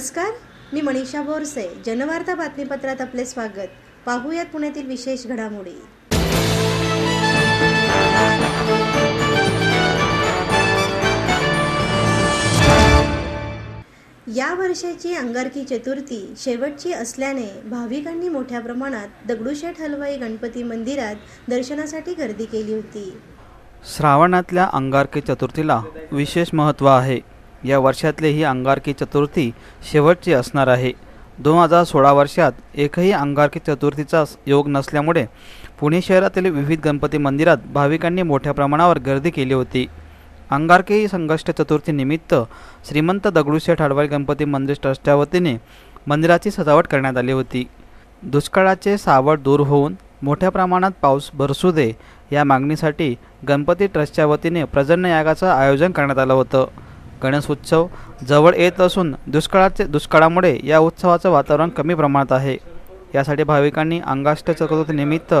नमस्कार मी मनीषा बोरसे. जनवार्ता बातमीपत्रात आपले स्वागत. पाहूयात पुण्यातील विशेष घडामोडी. या वर्षाची अंगारकी चतुर्थी शेवटची असल्याने भाविकांनी मोठ्या प्रमाणात दगडूशेठ हलवाई गणपती मंदिरात दर्शनासाठी गर्दी केली होती. श्रावणातल्या अंगारकी चतुर्थीला विशेष महत्त्व आहे. या वर्षातले ही अंगारकी चतुर्थी शेवटची असणार आहे. दोन हजार सोळा वर्षात एकही अंगारकी चतुर्थीचा योग नसल्यामुळे पुणे शहरातील विविध गणपती मंदिरात भाविकांनी मोठ्या प्रमाणावर गर्दी केली होती. अंगारकी संकष्ट चतुर्थीनिमित्त श्रीमंत दगडूशेठ हडवाई गणपती मंदिर ट्रस्टच्या वतीने मंदिराची सजावट करण्यात आली होती. दुष्काळाचे सावट दूर होऊन मोठ्या प्रमाणात पाऊस बरसू दे या मागणीसाठी गणपती ट्रस्टच्या वतीने प्रजन्य यागाचं आयोजन करण्यात आलं होतं. गणेश उत्सव जवळ येत असून दुष्काळाचे दुष्काळामुळे या उत्सवाचं वातावरण कमी प्रमाणात आहे. यासाठी भाविकांनी अंगाष्ट चतुर्थीनिमित्त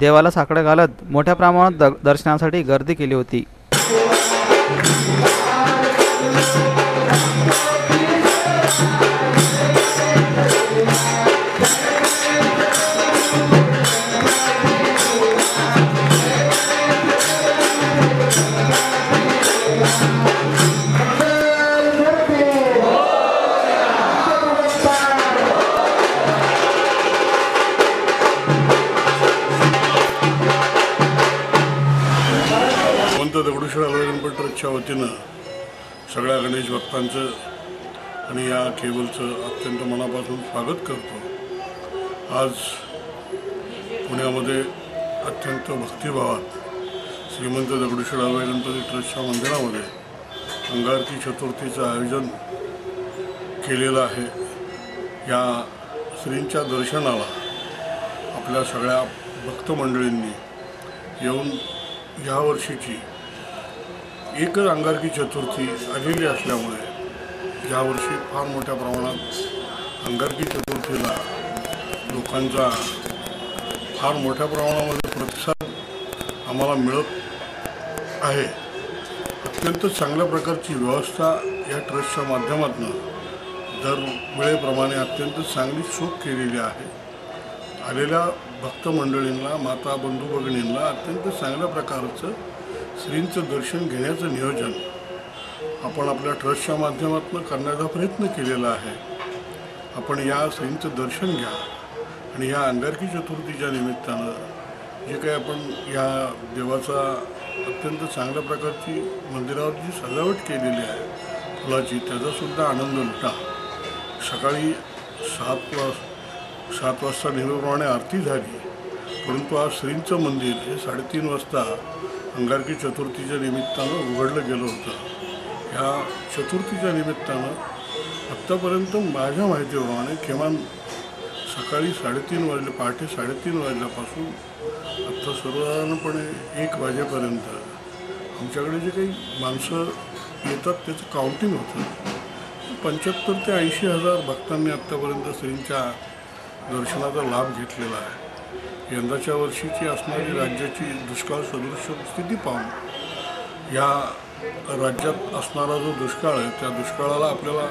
देवाला साकडं घालत मोठ्या प्रमाणात द दर्शनासाठी गर्दी केली होती. संस्थेच्या वतीनं सगळ्या गणेश भक्तांचं आणि या केबलचं अत्यंत मनापासून स्वागत करतो. आज पुण्यामध्ये अत्यंत भक्तिभावात श्रीमंत दगडूशेठ गणपती ट्रस्टच्या मंदिरामध्ये अंगारकी चतुर्थीचं आयोजन केलेलं आहे. या श्रींच्या दर्शनाला आपल्या सगळ्या भक्तमंडळींनी येऊन या वर्षीची एकच अंगारकी चतुर्थी आलेली असल्यामुळे यावर्षी फार मोठ्या प्रमाणात अंगारकी चतुर्थीला लोकांचा फार मोठ्या प्रमाणामध्ये प्रतिसाद आम्हाला मिळत आहे. अत्यंत चांगल्या प्रकारची व्यवस्था या ट्रस्टच्या माध्यमातून दरवेळेप्रमाणे अत्यंत चांगली चूक केलेली आहे. आलेल्या भक्तमंडळींना माता बंधू भगिनींना अत्यंत चांगल्या प्रकारचं श्रींचं दर्शन घेण्याचं नियोजन आपण आपल्या ट्रस्टच्या माध्यमातून करण्याचा प्रयत्न केलेला आहे. आपण या श्रींचं दर्शन घ्या आणि या अंगारकी चतुर्थीच्या निमित्तानं जे काही आपण या देवाचा अत्यंत चांगल्या प्रकारची मंदिरावर जी सजावट केलेली आहे फुलाची त्याचासुद्धा आनंद लुटा. सकाळी सात वाज सात वाजता नेहमीप्रमाणे आरती झाली. परंतु आज श्रींचं मंदिर हे साडेतीन वाजता अंगारकी चतुर्थीच्या निमित्तानं उघडलं गेलं होतं. ह्या चतुर्थीच्या निमित्तानं आत्तापर्यंत माझ्या माहितीप्रमाणे किमान सकाळी साडेतीन वाजले पहाटे साडेतीन वाजल्यापासून आत्ता सर्वसाधारणपणे एक वाजेपर्यंत आमच्याकडे जे काही माणसं येतात त्याचं काउंटिंग होतं. पंच्याहत्तर ते ऐंशी हजार भक्तांनी आत्तापर्यंत श्रींच्या दर्शनाचा लाभ घेतलेला आहे. यंदाच्या वर्षीची असणारी राज्याची दुष्काळ सदृश स्थिती पाहून या राज्यात असणारा जो दुष्काळ आहे त्या दुष्काळाला आपल्याला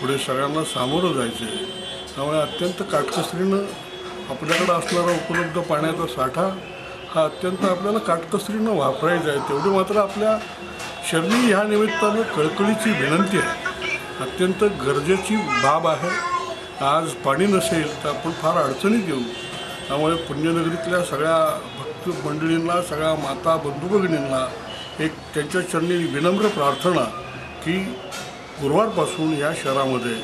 पुढे सगळ्यांना सामोरं जायचं आहे. त्यामुळे अत्यंत काटकसरीनं आपल्याकडं असणारा उपलब्ध पाण्याचा साठा हा अत्यंत आपल्याला काटकसरीनं वापरायचा आहे. तेवढी मात्र आपल्या शरणी ह्या निमित्तानं कळकळीची विनंती आहे. अत्यंत गरजेची बाब आहे. आज पाणी नसेल तर आपण फार अडचणीत येऊ. त्यामुळे पुण्यनगरीतल्या सगळ्या भक्त मंडळींना सगळ्या माता बंधू भगिनींना एक त्यांच्या चरणी विनम्र प्रार्थना की गुरुवारपासून या शहरामध्ये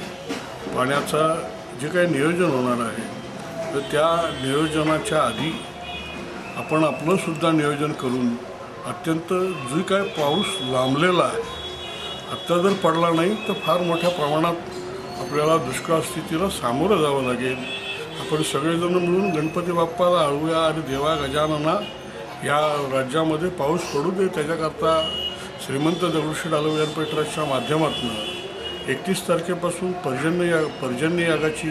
पाण्याचं जे काही नियोजन होणार आहे तर त्या नियोजनाच्या आधी आपण आपलंसुद्धा नियोजन करून अत्यंत जो काय पाऊस लांबलेला आहे आत्ता जर पडला नाही तर फार मोठ्या प्रमाणात आपल्याला दुष्काळ स्थितीला सामोरं जावं लागेल. आपण सगळेजण मिळून गणपती बाप्पाला आळूया आणि देवा गजानना या राज्यामध्ये पाऊस पडू दे. त्याच्याकरता श्रीमंत दगडूशेठ हलवाई पेटराच्या ट्रस्टच्या माध्यमातून एकतीस तारखेपासून पर्जन्य या पर्जन्य यागाची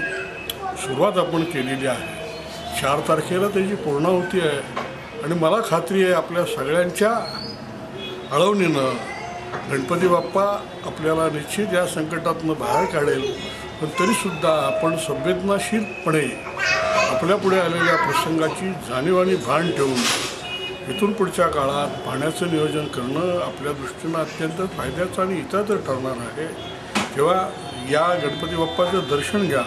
सुरुवात आपण केलेली आहे. चार तारखेला त्याची पूर्णाहुती आहे. आणि मला खात्री आहे आपल्या सगळ्यांच्या अळवणीनं गणपती बाप्पा आपल्याला निश्चित या संकटातनं बाहेर काढेल. पण तरीसुद्धा आपण संवेदनाशीलपणे आपल्यापुढे आलेल्या प्रसंगाची जाणीव आणि भान ठेवून इथून पुढच्या काळात पाण्याचं नियोजन करणं आपल्या दृष्टीनं अत्यंत फायद्याचं आणि इतर ठरणार आहे. तेव्हा या गणपती बाप्पाचं दर्शन घ्या.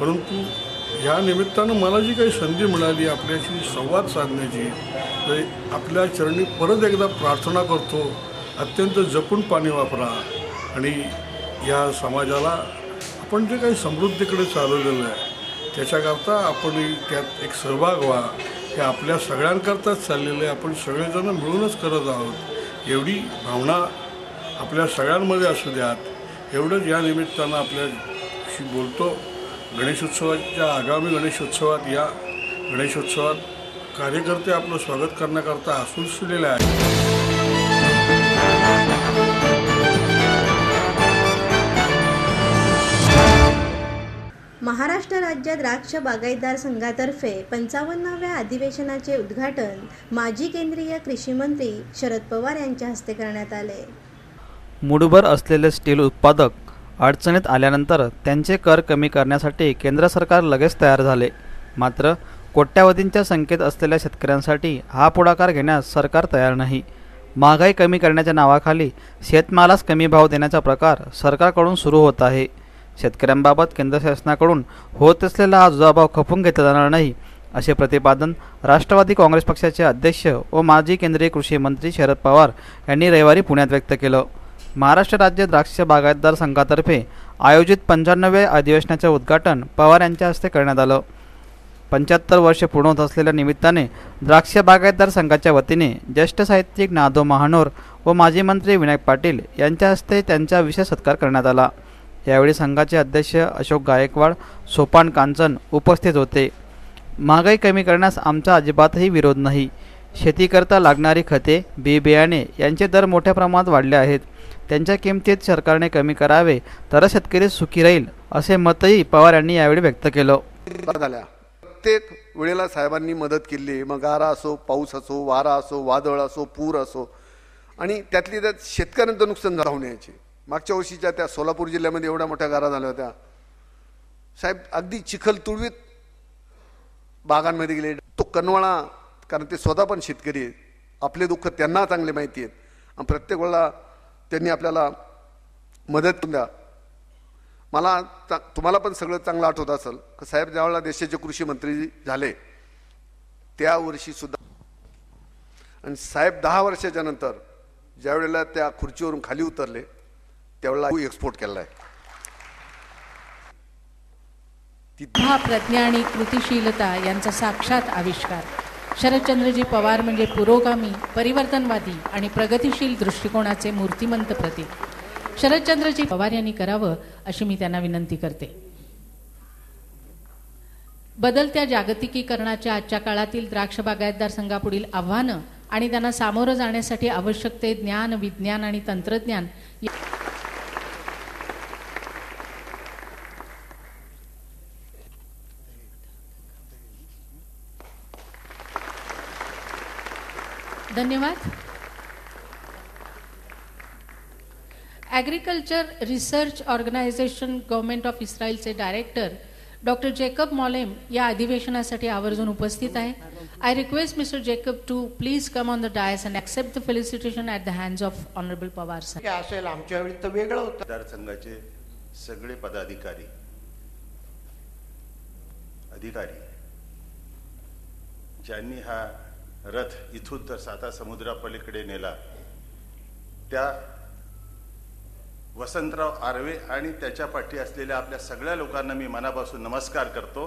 परंतु या निमित्तानं मला जी काही संधी मिळाली आपल्याशी संवाद साधण्याची तर आपल्या चरणी परत एकदा प्रार्थना करतो. अत्यंत जपून पाणी वापरा आणि या समाजाला आपण जे काही समृद्धीकडे चालवलेलं आहे त्याच्याकरता आपण त्यात एक सहभाग व्हा. हे आपल्या सगळ्यांकरताच चाललेलं आहे. आपण सगळेजण मिळूनच करत आहोत. एवढी भावना आपल्या सगळ्यांमध्ये असू द्यात. एवढंच या निमित्तानं आपल्याशी बोलतो. गणेशोत्सवाच्या आगामी गणेशोत्सवात या गणेशोत्सवात कार्यकर्ते आपलं स्वागत करण्याकरता आसूसलेले आहेत. महाराष्ट्र राज्य द्राक्ष बागायतदार संघातर्फे पंचावन्नाव्या अधिवेशनाचे उद्घाटन माजी केंद्रीय कृषी मंत्री शरद पवार यांच्या हस्ते करण्यात आले. मुडभर असलेले स्टील उत्पादक अडचणीत आल्यानंतर त्यांचे कर कमी करण्यासाठी केंद्र सरकार लगेच तयार झाले. मात्र कोट्यावधींच्या संख्येत असलेल्या शेतकऱ्यांसाठी हा पुढाकार घेण्यास सरकार तयार नाही. महागाई कमी करण्याच्या नावाखाली शेतमालास कमी भाव देण्याचा प्रकार सरकारकडून सुरू होत आहे. शेतकऱ्यांबाबत केंद्र शासनाकडून होत असलेला हा जुजाभाव खपून घेतला जाणार नाही असे प्रतिपादन राष्ट्रवादी काँग्रेस पक्षाचे अध्यक्ष व माजी केंद्रीय कृषी मंत्री शरद पवार यांनी रविवारी पुण्यात व्यक्त केलं. महाराष्ट्र राज्य द्राक्ष बागायतदार संघातर्फे आयोजित पंच्याण्णव्या अधिवेशनाचे उद्घाटन पवार यांच्या हस्ते करण्यात आलं. पंच्याहत्तर वर्ष पूर्ण होत असलेल्या निमित्ताने द्राक्ष बागायतदार संघाच्या वतीने ज्येष्ठ साहित्यिक नादो महानोर व माजी मंत्री विनायक पाटील यांच्या हस्ते त्यांचा विशेष सत्कार करण्यात आला. यावेळी संघाचे अध्यक्ष अशोक गायकवाड सोपान कांचन उपस्थित होते. महागाई कमी करण्यास आमचा अजिबातही विरोध नाही. शेतीकरता लागणारी खते बी बियाणे यांचे दर मोठ्या प्रमाणात वाढले आहेत. त्यांच्या किमतीत सरकारने कमी करावे तरच शेतकरी सुखी राहील असे मतही पवार यांनी यावेळी व्यक्त केलं. झाल्या प्रत्येक वेळेला साहेबांनी मदत केली. मग गारा असो पाऊस असो वारा असो वादळ असो पूर असो. आणि त्यातली त्यात शेतकऱ्यांचं नुकसान राहून यायचे मागच्या वर्षीच्या त्या सोलापूर जिल्ह्यामध्ये एवढ्या मोठ्या गारा झाल्या होत्या. साहेब अगदी चिखल तुळवीत बागांमध्ये गेले. तो कनवाळा कारण ते स्वतः पण शेतकरी आहेत. आपले दुःख त्यांना चांगले माहिती आहेत. आणि प्रत्येक वेळेला त्यांनी आपल्याला मदत करून द्या. मला तुम्हाला पण सगळं चांगलं आठवत असेल. का साहेब ज्यावेळेला देशाचे कृषी मंत्री झाले त्या वर्षी सुद्धा. आणि साहेब दहा वर्षाच्या नंतर ज्यावेळेला त्या खुर्चीवरून खाली उतरले त्यावेळेला एक्सपोर्ट केला आहे हा प्रज्ञा आणि कृतिशीलता यांचा साक्षात आविष्कार. शरदचंद्रजी पवार म्हणजे पुरोगामी परिवर्तनवादी आणि प्रगतिशील दृष्टिकोनाचे मूर्तिमंत प्रतीक. शरदचंद्रजी पवार यांनी करावं अशी मी त्यांना विनंती करते. बदलत्या जागतिकीकरणाच्या आजच्या काळातील द्राक्ष बागायतदार संघापुढील आव्हानं आणि त्यांना सामोरं जाण्यासाठी आवश्यक ते ज्ञान विज्ञान आणि तंत्रज्ञान धन्यवाद. Agriculture research organisation government of इस्रायलचे डायरेक्टर डॉक्टर जेकब मॉलेम या अधिवेशनासाठी आवर्जून उपस्थित आहे. I request mister Jacob to please come on the dais and accept the felicitation at the hands of honourable Pawar sir असेल आमच्या वेळी तर वेगळं होतं. मतदारसंघाचे सगळे पदाधिकारी अधिकारी ज्यांनी हा रथ इथून तर साता समुद्रापलीकडे नेला. त्या वसंतराव आर्वे आणि त्याच्या पाठी असलेल्या आपल्या सगळ्या लोकांना मी मनापासून नमस्कार करतो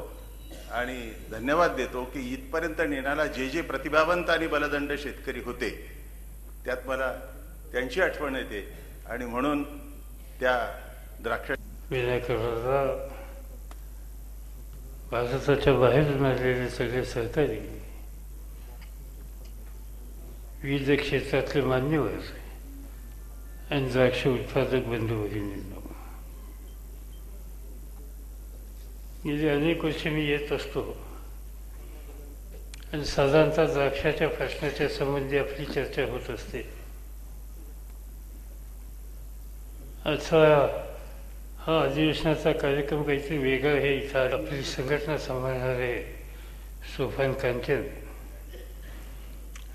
आणि धन्यवाद देतो की इथपर्यंत नेण्याला जे जे प्रतिभावंत आणि बलदंड शेतकरी होते त्यात मला त्यांची आठवण येते. आणि म्हणून त्या द्राक्ष विनायकरावला बाहेर बाहेरून सगळे सहकारी विविध क्षेत्रातले मान्यवर आणि द्राक्ष उत्पादक बंधू भगिनींनो गेली अनेक वर्ष मी येत असतो आणि साधारणतः द्राक्षाच्या प्रश्नाच्या संबंधी आपली चर्चा होत असते असा हा अधिवेशनाचा कार्यक्रम काहीतरी वेगळा हे इथं आपली संघटना सांभाळणारे सोफान कांचन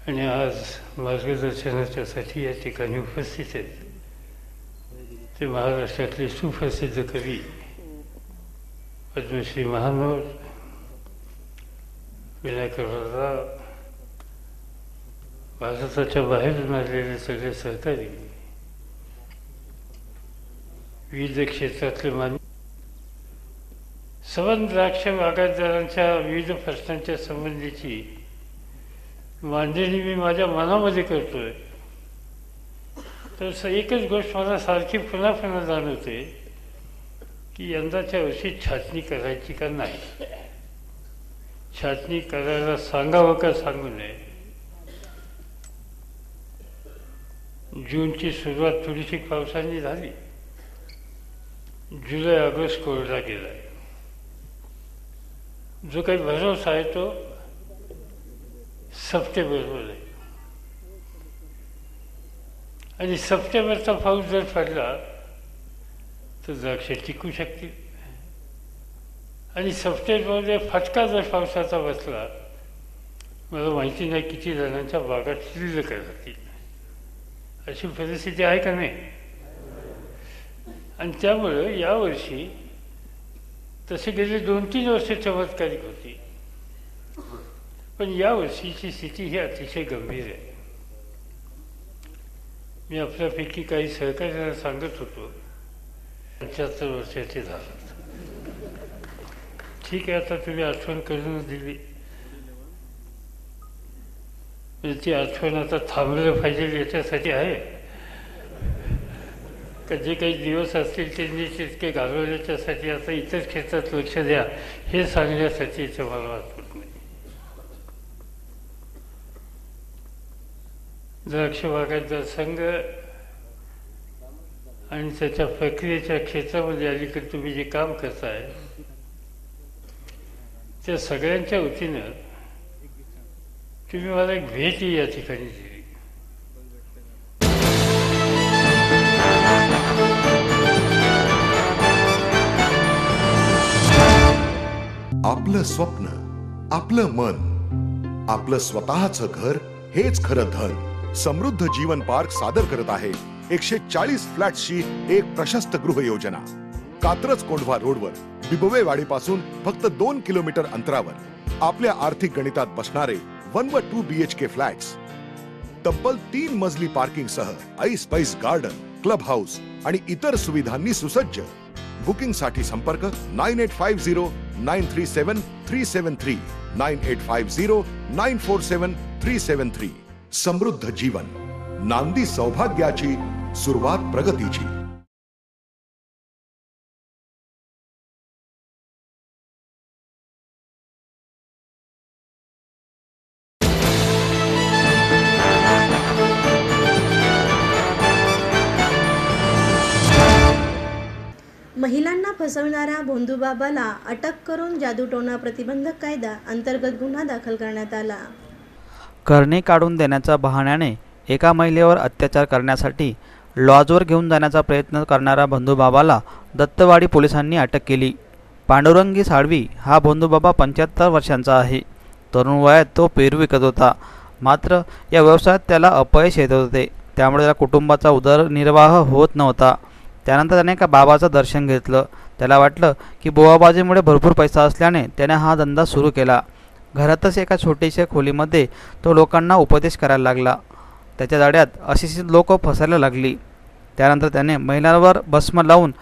आणि आज मार्गदर्शनाच्यासाठी या ठिकाणी उपस्थित आहेत. ते महाराष्ट्रातले सुप्रसिद्ध कवी पद्मश्री महानोर विनायकराव भारताच्या बाहेरून आलेले सगळे सहकारी विविध क्षेत्रातले मान सबंध द्राक्ष बागायतदारांच्या विविध प्रश्नांच्या संबंधीची मांडणी मी माझ्या मनामध्ये करतोय. तर एकच गोष्ट मला सारखी पुन्हा पुन्हा जाणवते की यंदाच्या वर्षी छाटणी करायची का नाही? छाटणी करायला सांगावं का सांगू नये? जूनची सुरुवात थोडीशी पावसाने झाली. जुलै ऑगस्ट कोरडा गेलाय. जो काही भरोसा आहे तो सप्टेंबरमध्ये आणि सप्टेंबरचा पाऊस जर पडला तर द्राक्ष टिकू शकतील. आणि सप्टेंबरमध्ये फटका जर पावसाचा बसला मला माहिती नाही किती जणांच्या बागा शिल्लक जातील अशी परिस्थिती आहे का नाही? आणि त्यामुळं यावर्षी तसे गेले दोन तीन वर्ष चमत्कारिक होती. पण यावर्षीची स्थिती ही अतिशय गंभीर आहे. मी आपल्यापैकी काही सहकार्याला सांगत होतो. पंच्याहत्तर वर्षाचे झालं. ठीक आहे आता तुम्ही आठवण करून दिली. ती आठवण आता थांबलं पाहिजे याच्यासाठी आहे. का जे काही दिवस असतील त्यांनी तितके घालवण्याच्यासाठी आता इतर क्षेत्रात लक्ष द्या हे सांगण्यासाठी याचं मला वाटतं. द्राक्ष बागायतदार संघ आणि त्याच्या प्रक्रियेच्या क्षेत्रामध्ये अलीकडे तुम्ही जे काम करताय त्या सगळ्यांच्या वतीनं तुम्ही मला एक भेट या ठिकाणी दिली. आपलं स्वप्न आपलं मन आपलं स्वतःचं घर हेच खरं धन. समृद्ध जीवन पार्क सादर करत आहे एकशे चाळीस फ्लॅट्सची एक प्रशस्त गृह योजना कात्रज कोंढवा रोडवर बिबवेवाडीपासून फक्त दोन किलोमीटर अंतरावर आपल्या आर्थिक गणितात बसणारे वन व two B H K flats. तब्बल तीन मजली पार्किंग सह ऐस पैस गार्डन क्लब हाऊस आणि इतर सुविधांनी सुसज्ज. बुकिंगसाठी संपर्क nine eight five zero nine three seven three seven three nine eight five zero nine four seven three seven three. समृद्ध जीवन नांदी सौभाग्याची सुरुवात प्रगतीची. महिलांना फसवणाऱ्या भोंदूबाबाला अटक करून जादूटोणा प्रतिबंधक कायदा अंतर्गत गुन्हा दाखल करण्यात आला. करणे काढून देण्याच्या बहाण्याने एका महिलेवर अत्याचार करण्यासाठी लॉजवर घेऊन जाण्याचा प्रयत्न करणाऱ्या बंधूबाबाला दत्तवाडी पोलिसांनी अटक केली. पांडुरंगी साळवी हा बंधूबाबा पंच्याहत्तर वर्षांचा आहे. तरुण वयात तो पेरू विकत होता. मात्र या व्यवसायात त्याला अपयश येत होते. त्यामुळे त्याला कुटुंबाचा उदरनिर्वाह होत नव्हता. त्यानंतर त्याने एका बाबाचं दर्शन घेतलं. त्याला वाटलं की बोवाबाजीमुळे भरपूर पैसा असल्याने त्याने हा धंदा सुरू केला. घरातच एका छोटीशा खोलीमध्ये तो लोकांना उपदेश करायला लागला. त्याच्या जाड्यात अशिक्षित लोक फसायला लागली. त्यानंतर त्याने महिलांवर भस्म लावून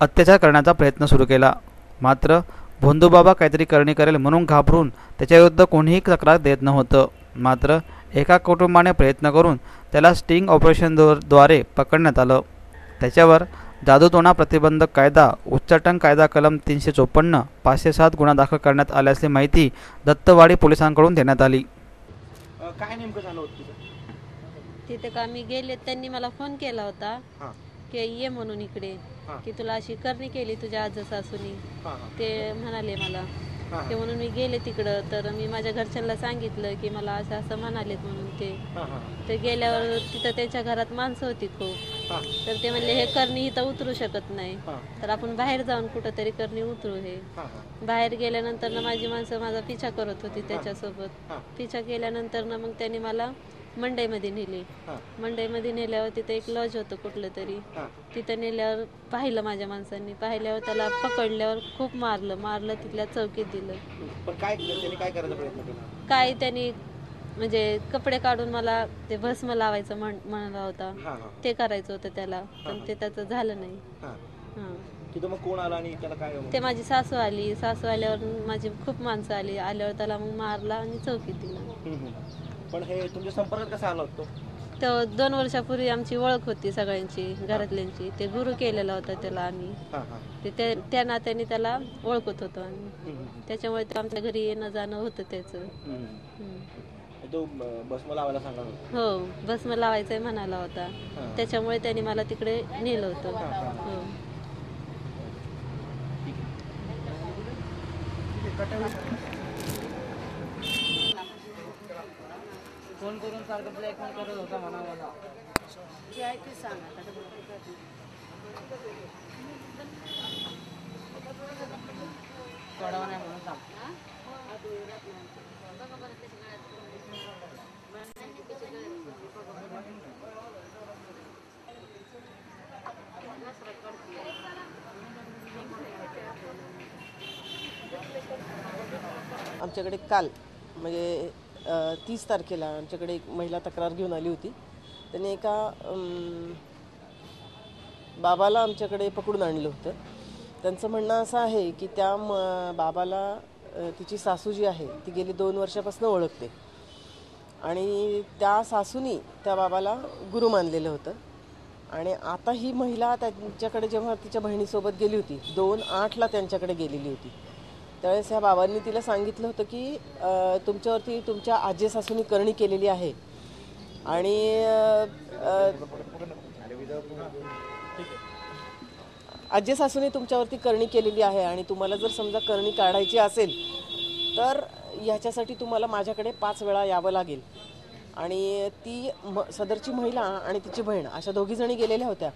अत्याचार करण्याचा प्रयत्न सुरू केला. मात्र भोंदूबाबा काहीतरी करणी करेल म्हणून घाबरून त्याच्याविरुद्ध कोणीही तक्रार देत नव्हतं. मात्र एका कुटुंबाने प्रयत्न करून त्याला स्टिंग ऑपरेशनद्वारे पकडण्यात आलं. त्याच्यावर जादूटोणा प्रतिबंधक कायदा उच्चाटन कायदा कलम तीनशे चोपन्न पाचशे सात गुन्हा दाखल करण्यात आल्याची माहिती दत्तवाडी पोलिसांकडून देण्यात आली. काय नेमकं झालं होतं तिथे? का मी गेले त्यांनी मला फोन केला होता हां. की ये म्हणून इकडे. की तुला अशी करणी केली तुझ्या आज सासूनी ते म्हणाले मला. ते म्हणून मी गेले तिकडं. तर मी माझ्या घरच्यांना सांगितलं की मला असं असं म्हणालेत म्हणून ते. हां हां. ते गेल्यावर तिथं त्यांच्या घरात माणसं होती खूप. तर ते म्हणले हे करणी इथं उतरू शकत नाही. तर आपण बाहेर जाऊन कुठंतरी करणी उतरू हे. बाहेर गेल्यानंतर ना माझी माणसं माझा पिछा करत होती त्याच्यासोबत. पिछा केल्यानंतर ना मग त्यांनी मला मंडईमध्ये नेली. हां. मंडईमध्ये नेल्यावर तिथं एक लॉज होतं कुठलं तरी. हां. तिथं नेल्यावर पाहिलं माझ्या माणसांनी. पाहिल्यावर त्याला पकडल्यावर खूप मारलं. मारलं तिथल्या चौकीत दिलं. पण काय केलं? त्यांनी काय करायचा प्रयत्न केला? काय त्यांनी म्हणजे कपडे काढून मला ते भस्म लावायचं म्हण म्हणाला होता. हां हां. ते करायचं होतं त्याला. पण ते त्याचं झालं नाही. हां. हां. तिथं मग कोण आला आणि त्याला काय ते माझी सासू आली. सासू आल्यावर माझी खूप माणसं आली. आल्यावर त्याला मग मारला आणि चौकीत दिला. हम्म, हम्म. पण हे तुमच्या संपर्कात कसा आला होतो तर दोन वर्षापूर्वी आमची ओळख होती सगळ्यांची घरातल्यांची. ते गुरु केलेला होता त्याला आम्ही. हां हां. ते त्या- त्या नात्याने त्याला ओळखत होतो आम्ही. हम्म, हम्म, त्याच्यामुळे ते आमच्या घरी येणं जाणं होतं त्याचं. हम्म. हम्म. तो अं, भस्म लावायला सांगणार होता हो भस्म लावायचंय म्हणाला होता. हां. त्याच्यामुळे त्यांनी मला तिकडे नेलं होतं. हां, हां. हो. फोन करून सारखं ब्लॅकमेल करत होता म्हणा मला सोडावा नाही म्हणून सांग. आमच्याकडे काल म्हणजे तीस तारखेला आमच्याकडे एक महिला तक्रार घेऊन आली होती. त्याने एका बाबाला आमच्याकडे पकडून आणलं होतं. त्यांचं म्हणणं असं आहे की त्या म बाबाला तिची सासू जी आहे ती गेली दोन वर्षापासून ओळखते. आणि त्या सासूनी त्या बाबाला गुरु मानलेलं होतं. आणि आता ही महिला त्यांच्याकडे जेव्हा तिच्या बहिणीसोबत गेली होती दोन आठला त्यांच्याकडे गेलेली होती. त्यावेळेस ह्या बाबांनी तिला सांगितलं होतं की तुमच्यावरती तुमच्या आजी सासूनी करणी केलेली आहे. आणि आजी सासूने तुमच्यावरती करणी केलेली आहे आणि तुम्हाला जर समजा करणी काढायची असेल तर ह्याच्यासाठी तुम्हाला माझ्याकडे पाच वेळा यावं लागेल. आणि ती म सदरची महिला आणि तिची बहीण अशा दोघीजणी गेलेल्या होत्या.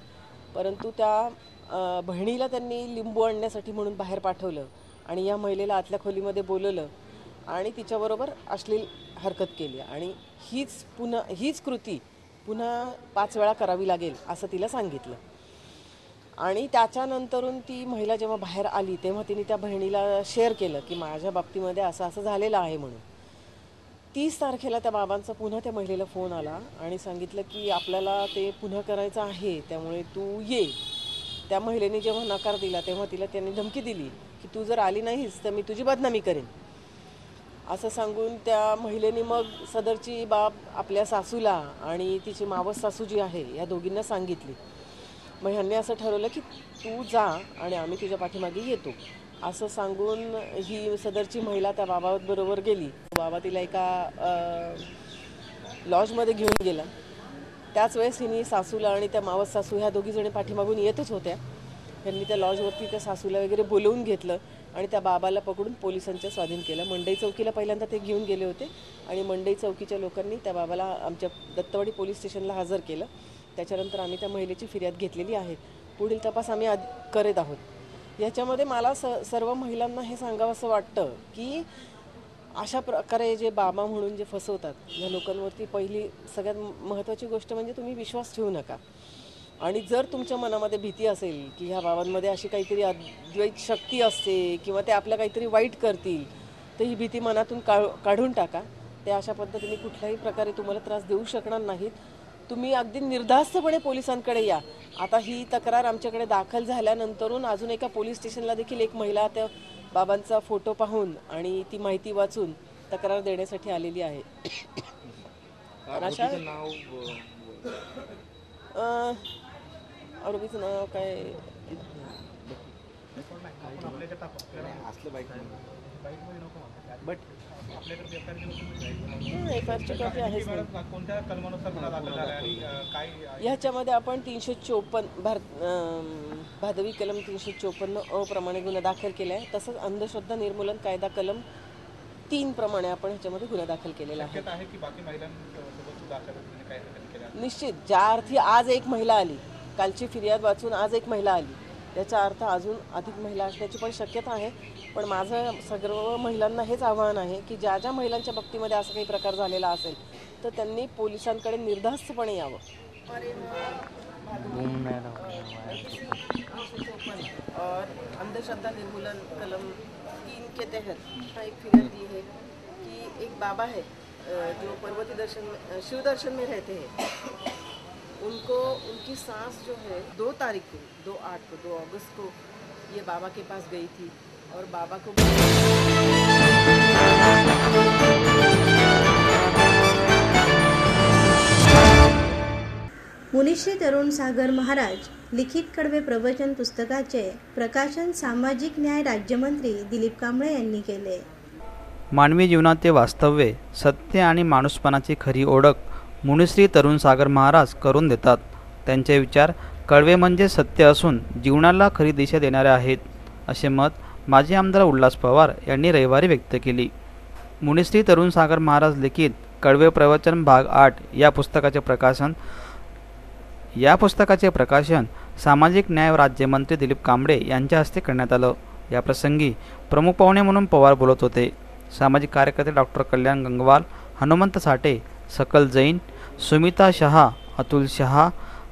परंतु त्या बहिणीला त्यांनी लिंबू आणण्यासाठी म्हणून बाहेर पाठवलं. आणि या महिलेला आतल्या खोलीमध्ये बोलवलं आणि तिच्याबरोबर अश्लील हरकत केली. आणि हीच पुन्हा हीच कृती पुन्हा पाच वेळा करावी लागेल असं तिला सांगितलं. आणि त्याच्यानंतरून ती महिला जेव्हा बाहेर आली तेव्हा तिने त्या बहिणीला शेअर केलं की माझ्या बाबतीमध्ये असं असं झालेलं आहे म्हणून. तीस तारखेला त्या बाबांचा पुन्हा त्या महिलेला फोन आला आणि सांगितलं की आपल्याला ते पुन्हा करायचं आहे त्यामुळे तू ये. त्या महिलेने जेव्हा नकार दिला तेव्हा तिला त्यांनी धमकी दिली. की तू जर आली नाहीस तर मी तुझी बदनामी करेन. असं सांगून त्या महिलेने मग सदरची बाब आपल्या सासूला आणि तिची मावस सासू जी आहे या दोघींना सांगितली. मग ह्यांनी असं ठरवलं की तू जा आणि आम्ही तुझ्या पाठीमागे येतो. असं सांगून ही सदरची महिला त्या बाबाबरोबर गेली. बाबा तिला एका लॉजमध्ये घेऊन गेला. त्याच वेळेस हिनी सासूला आणि त्या मावस सासू ह्या दोघीजणी पाठीमागून येतच होत्या. त्यांनी त्या लॉजवरती त्या सासूला वगैरे बोलवून घेतलं आणि त्या बाबाला पकडून पोलिसांच्या स्वाधीन केलं. मंडई चौकीला पहिल्यांदा ते घेऊन गेले होते आणि मंडई चौकीच्या लोकांनी त्या बाबाला आमच्या दत्तवाडी पोलीस स्टेशनला हजर केलं. त्याच्यानंतर आम्ही त्या महिलेची फिर्याद घेतलेली आहे. पुढील तपास आम्ही आद करत आहोत. याच्यामध्ये मला स सर्व महिलांना हे सांगावं असं वाटतं की अशा प्रकारे जे बाबा म्हणून जे फसवतात या लोकांवरती पहिली सगळ्यात महत्त्वाची गोष्ट म्हणजे तुम्ही विश्वास ठेवू नका. आणि जर तुमच्या मनामध्ये भीती असेल की ह्या बाबांमध्ये अशी काहीतरी अद्वैत शक्ती असते किंवा ते आपल्या काहीतरी वाईट करतील तर ही भीती मनातून काढ काढून टाका. ते अशा पद्धतीने कुठल्याही प्रकारे तुम्हाला त्रास देऊ शकणार नाहीत. तुम्ही अगदी निर्धास्तपणे पोलिसांकडे या. आता ही तक्रार आमच्याकडे दाखल झाल्यानंतरून अजून एका पोलीस स्टेशनला देखील एक महिला त्या बाबांचा फोटो पाहून आणि ती माहिती वाचून तक्रार देण्यासाठी आलेली आहे. अशा आरोपीचं नाव काय? एफ कॉपी आहेच अं, काय ह्याच्यामध्ये आपण तीनशे चोपन्न भारत भादवी कलम तीनशे चोपन्न अ प्रमाणे गुन्हा दाखल केला आहे तसंच अंधश्रद्धा निर्मूलन कायदा कलम तीन प्रमाणे आपण ह्याच्यामध्ये गुन्हा दाखल केलेला आहे. निश्चित. ज्या अर्थी आज एक महिला आली कालची फिर्याद वाचून आज एक महिला आली. याचा अर्थ अजून अधिक महिला असण्याची पण शक्यता आहे. पण माझं सर्व महिलांना हेच आव्हान आहे की ज्या ज्या महिलांच्या बाबतीमध्ये असा काही प्रकार झालेला असेल तर त्यांनी पोलिसांकडे निर्धास्तपणे यावं. और अंधश्रद्धा निर्मूलन कलम तीन के तहत हाँ एक फिगर दी है कि एक बाबा है जो पर्वती दर्शन शिव दर्शन में रहते हैं. उनको उनकी सांस जो है दो तारीख को दो आठ को दो अगस्त को ये बाबा के पास गई थी और बाबा को मुनिश्री तरुण सागर महाराज लिखित कडवे प्रवचन पुस्तकाचे प्रकाशन सामाजिक न्याय राज्यमंत्री दिलीप कांबळे यांनी केले. मानवी जीवनाचे वास्तव्य सत्य आणि माणूसपणाची खरी ओळख मुनिश्री तरुण सागर महाराज करून देतात. त्यांचे विचार कळवे म्हणजे सत्य असून जीवनाला खरी दिशा देणारे आहेत असे मत माजी आमदार उल्हास पवार यांनी रविवारी व्यक्त केली. मुनिश्री तरुण सागर महाराज लिखित कळवे प्रवचन भाग आठ या पुस्तकाचे प्रकाशन या पुस्तकाचे प्रकाशन सामाजिक न्याय राज्यमंत्री दिलीप कांबळे यांच्या हस्ते करण्यात आलं. याप्रसंगी प्रमुख पाहुणे म्हणून पवार बोलत होते. सामाजिक कार्यकर्ते डॉक्टर कल्याण गंगवाल हनुमंत साठे सकल जैन सुमिता शहा अतुल शहा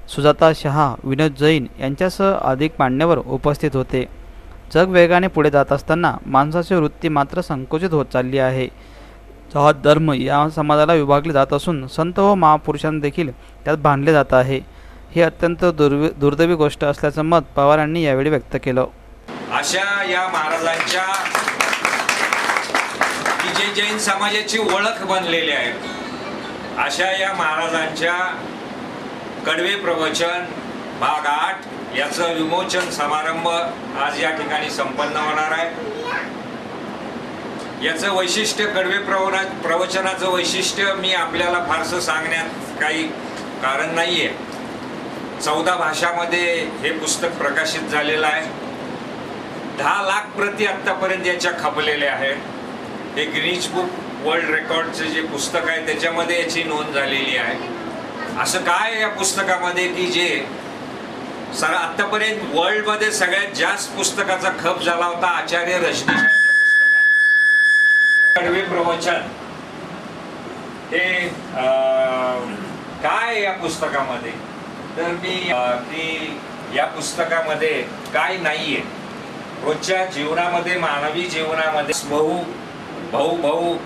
सुजाता शहा विनोद जैन यांच्यासह अधिक मान्यवर उपस्थित होते. जग वेगाने पुढे जात असताना माणसाची वृत्ती मात्र संकुचित होत चालली आहे. जात धर्म या समाजाला विभागले जात असून संत व महापुरुषांदेखील त्यात बांधले जात आहे. ही अत्यंत दुर्वि दुर्दैवी गोष्ट असल्याचं मत पवारांनी यावेळी व्यक्त केलं. अशा या महाराजांच्या की जे जैन समाजाची ओळख बनलेली आहे. अशा या महाराजांच्या कडवे प्रवचन भाग आठ याचं विमोचन समारंभ आज या ठिकाणी संपन्न होणार आहे. याचं वैशिष्ट्य कडवे प्रवना प्रवचनाचं वैशिष्ट्य मी आपल्याला फारसं सांगण्यात काही कारण नाही आहे चौदा भाषामध्ये हे पुस्तक प्रकाशित झालेलं आहे. दहा लाख प्रती आत्तापर्यंत याच्या खपलेल्या आहेत. हे ग्रीच बुक वर्ल्ड रेकॉर्डचे जे पुस्तक आहे त्याच्यामध्ये याची नोंद झालेली आहे. असं काय या पुस्तकामध्ये की जे सर आतापर्यंत वर्ल्डमध्ये सगळ्यात जास्त पुस्तकाचा खप झाला होता आचार्य रजनीशांच्या पुस्तकात. कडवे प्रवचन. हे अं, काय या पुस्तकामध्ये? तर मी की या पुस्तकामध्ये काय नाहीये. रोजच्या जीवनामध्ये मानवी जीवनामध्ये भाऊ भाऊ भाऊ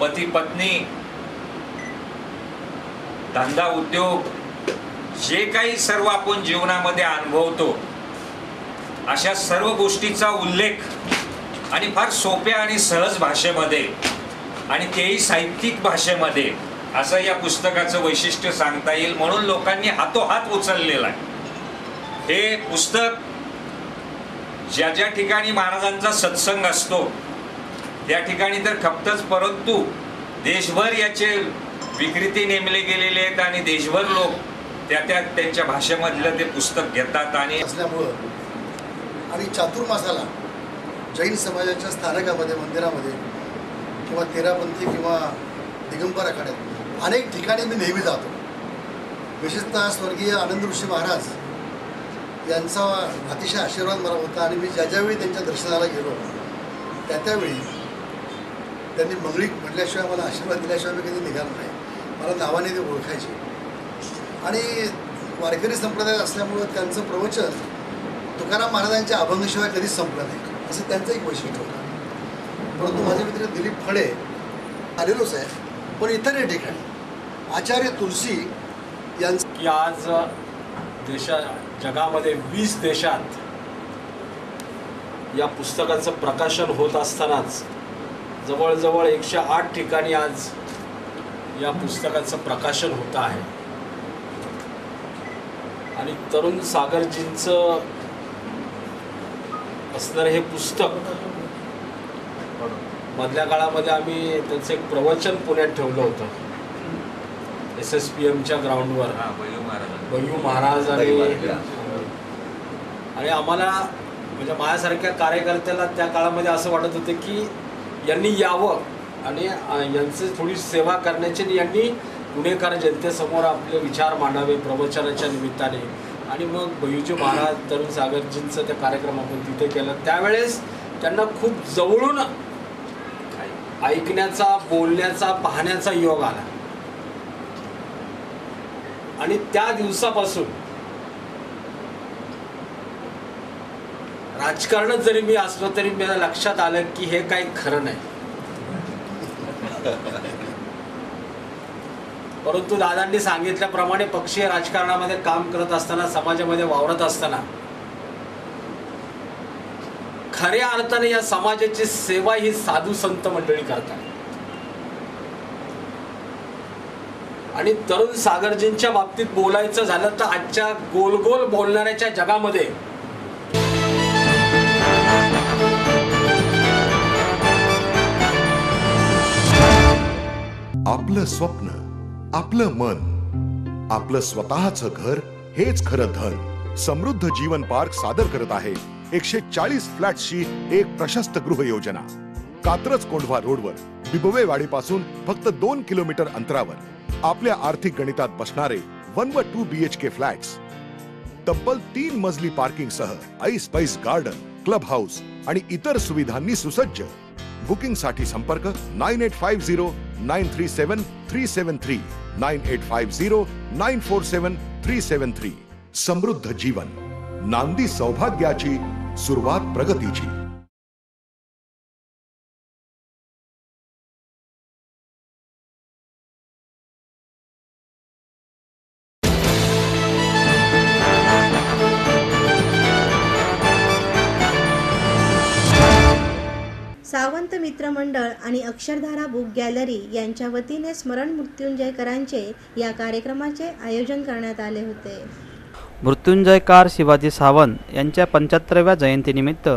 पती पत्नी धंदा उद्योग जे काही सर्व आपण जीवनामध्ये अनुभवतो अशा सर्व गोष्टीचा उल्लेख आणि फार सोप्या आणि सहज भाषेमध्ये आणि तेही साहित्यिक भाषेमध्ये असं या पुस्तकाचं वैशिष्ट्य सांगता येईल म्हणून लोकांनी हातोहात उचललेलं आहे. हे पुस्तक ज्या ज्या ठिकाणी महाराजांचा सत्संग असतो त्या ठिकाणी तर खपतच परंतु देशभर याचे विक्रेते नेमले गेलेले आहेत आणि देशभर लोक त्या त्या त्यांच्या भाषेमधलं ते पुस्तक घेतात आणि असल्यामुळं आणि चातुर्मासाला जैन समाजाच्या स्थानकामध्ये मंदिरामध्ये किंवा तेरापंथी किंवा दिगंबर आखाड्यात अनेक ठिकाणी मी नेहमी जातो. विशेषतः स्वर्गीय आनंद ऋषी महाराज यांचा अतिशय आशीर्वाद मला होता आणि मी ज्या ज्यावेळी त्यांच्या दर्शनाला गेलो त्या त्यावेळी त्यांनी मंगळी म्हटल्याशिवाय मला आशीर्वाद दिल्याशिवाय मी कधी निघालो नाही. मला नावाने ते ओळखायचे. आणि वारकरी संप्रदाय असल्यामुळं त्यांचं प्रवचन तुकाराम महाराजांच्या अभंगाशिवाय कधीच संपलं नाही. असं त्यांचं एक वैशिष्ट्य होतं. परंतु माझे मित्र दिलीप फळे आलेलोच आहे पण इतरही ठिकाणी. आचार्य तुलसी यांचं की आज देशा जगामध्ये वीस देशात या पुस्तकांचं प्रकाशन होत असतानाच जवळजवळ एकशे आठ ठिकाणी आज या पुस्तकाचं प्रकाशन होत आहे. आणि तरुण सागरजींचं असणारं हे पुस्तक मधल्या काळामध्ये आम्ही त्यांचं एक प्रवचन पुण्यात ठेवलं होतं. एस एस पी एमच्या ग्राउंडवर. बयू महाराज. आणि आणि आम्हाला म्हणजे माझ्यासारख्या कार्यकर्त्याला त्या काळामध्ये असं वाटत होतं की यांनी यावं आणि यांचे थोडी सेवा करण्याची आणि यांनी पुणेकर जनतेसमोर आपले विचार मांडावे प्रवचनाच्या निमित्ताने. आणि मग भयूजी महाराज तरुण सागरजींचं त्या कार्यक्रम आपण तिथे केलं. त्यावेळेस त्यांना खूप जवळून ऐकण्याचा बोलण्याचा पाहण्याचा योग आला. आणि त्या दिवसापासून राजकारणात जरी मी असलो तरी मला लक्षात आलं की हे काही खरं नाही. परंतु दादांनी सांगितल्याप्रमाणे पक्षीय राजकारणामध्ये काम करत असताना समाजामध्ये वावरत असताना खऱ्या अर्थाने या समाजाची सेवा ही साधू संत मंडळी करतात. आणि तरुण सागरजींच्या बाबतीत बोलायचं झालं तर आजच्या गोल गोल बोलणाऱ्याच्या जगामध्ये आपलं स्वप्न आपलं मन आपलं स्वतःच घर हेच खरं धन. समृद्ध जीवन पार्क सादर करत आहे एकशे चाळीस फ्लॅटची एक प्रशस्त गृह योजना कात्रज कोंढवा रोडवर बिबवे वाडीपासून फक्त दोन किलोमीटर अंतरावर. आपल्या आर्थिक गणितात बसणारे वन व two B H K flats. तब्बल तीन मजली पार्किंग सह ऐस पैस गार्डन क्लब हाऊस आणि इतर सुविधांनी सुसज्ज. बुकिंगसाठी संपर्क nine eight five zero nine three seven three seven three. Nine eight five zero nine four seven three seven three. समृद्ध जीवन. नांदी सौभाग्याची सुरुवात प्रगतीची. मंडळ आणि अक्षरधारा बुक गॅलरी यांच्या वतीने स्मरण मृत्युंजयकरांचे या कार्यक्रमाचे आयोजन करण्यात आले होते. मृत्युंजयकार शिवाजी सावंत यांच्या पंच्याहत्तराव्या जयंतीनिमित्त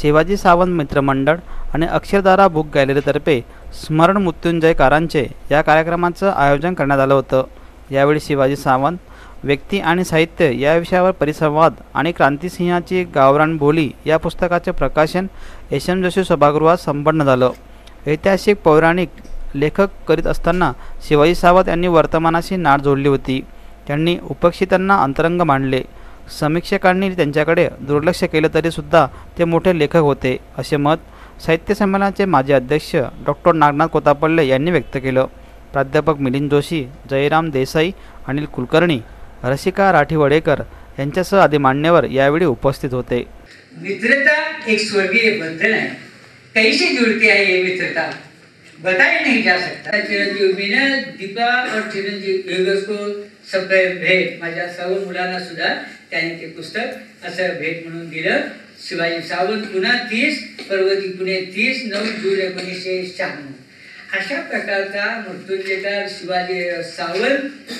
शिवाजी सावंत मित्रमंडळ आणि अक्षरधारा बुक गॅलरीतर्फे स्मरण मृत्युंजयकारांचे या कार्यक्रमाचं आयोजन करण्यात आलं होतं. यावेळी शिवाजी सावंत व्यक्ती आणि साहित्य या विषयावर परिसंवाद आणि क्रांतिसिंहाची गावरान बोली या पुस्तकाचे प्रकाशन एस एम जोशी सभागृहात संपन्न झालं. ऐतिहासिक पौराणिक लेखक करीत असताना शिवाजी सावंत यांनी वर्तमानाशी नाळ जोडली होती. त्यांनी उपेक्षितांना अंतरंग मांडले. समीक्षकांनी त्यांच्याकडे दुर्लक्ष केलं तरीसुद्धा ते मोठे लेखक होते असे मत साहित्य संमेलनाचे माजी अध्यक्ष डॉक्टर नागनाथ कोतापल्ले यांनी व्यक्त केलं. प्राध्यापक मिलिंद जोशी जयराम देसाई अनिल कुलकर्णी रसिका राठीवडेकर यांच्यासह आदी मान्यवर यावेळी उपस्थित होते. मित्रता एक स्वर्गीय बंधन आहे. कैसे जुड़ती है ये मित्रता? बताया नहीं जा सकता. चिरंजीव मीनं दीपा और चिरंजीव योगेश को सब भेट. माझ्या सर्व मुलांना सुद्धा त्यांनी ते पुस्तक असं भेट म्हणून दिलं. शिवाजी सावंत पुन्हा तीस पर्वती पुणे तीस नऊ जून एकोणीसशे शहाण्णव. अशा प्रकारचा मृत्युंजयकार शिवाजी सावंत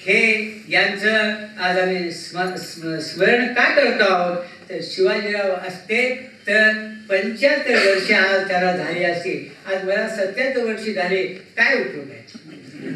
हे यांचं आज आम्ही स्म- स्म- स्मरण का करतो आहोत? तर शिवाजीराव असते तर पंच्याहत्तर वर्ष आज त्याला झाली असते आज मला सत्याहत्तर वर्ष झाले. काय उपयोग आहे?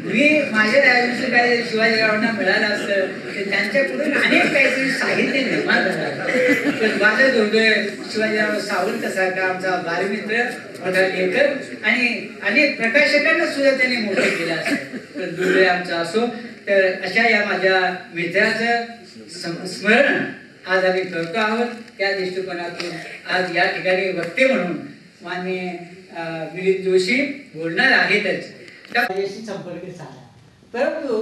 मी माझ्या आयुष्य काय शिवाजीरावांना मिळालं असतं तर त्यांच्याकडून अनेक काहीतरी साहित्य निर्माण झालं तर माझं दुर्दैव शिवाजीराव सावंत सारखा आमचा बालमित्र मोठा लेखक आणि अनेक प्रकाशकांना सुद्धा त्यांनी मोठं केलं असतं. तर दुर्दैव आमचा असो तर अशा या माझ्या मित्राचं सम- स्मरण आज आम्ही करतो आहोत. त्या दृष्टिकोनातून आज या ठिकाणी वक्ते म्हणून माननीय अं, मिलिंद जोशी बोलणार आहेतच. माझ्याशी संपर्क झाला परंतु